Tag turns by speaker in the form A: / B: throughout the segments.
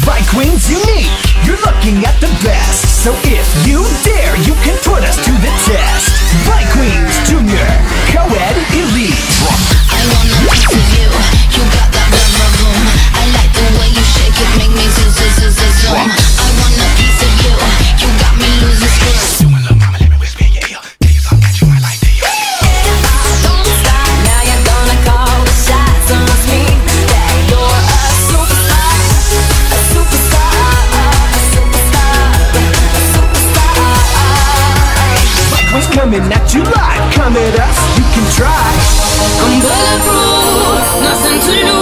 A: Viqueens unique. You're looking coming at you live. Come at us, you can try.
B: I'm bulletproof, nothing to lose.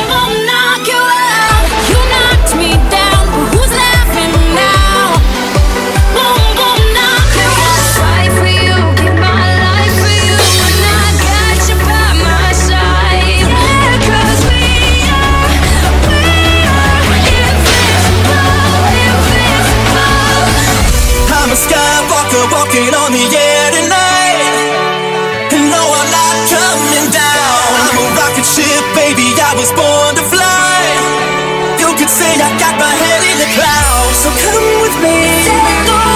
B: walking on the air tonight. And no, I'm not coming down.
A: I'm a rocket ship, baby.
B: I was born to fly. You could say I got my head
C: in the
B: clouds. So come with me.
C: Let.